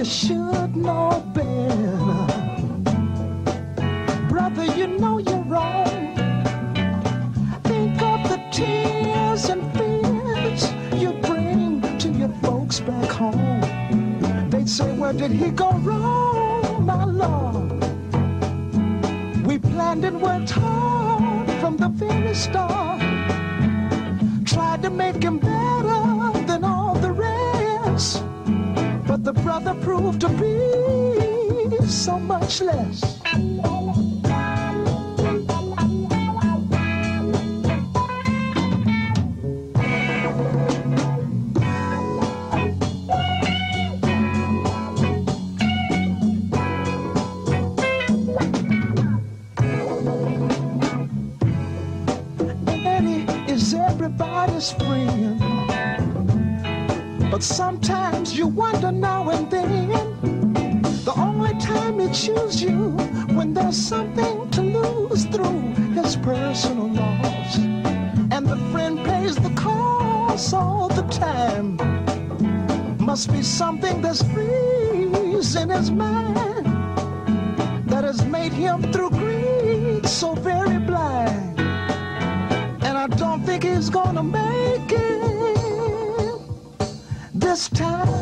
you should know better. Brother, you know you're wrong. Think of the tears and fears you bring to your folks back home. They'd say, Where did he go wrong, my love? We planned and worked hard from the very start. Tried to make him better the brother proved to be so much less. Everybody's friend. But sometimes you wonder now and then. The only time he chooses you when there's something to lose through his personal loss. And the friend pays the cost all the time. Must be something that's freeze in his mind that has made him through greed so very blind. And I don't think he's gonna make it this time.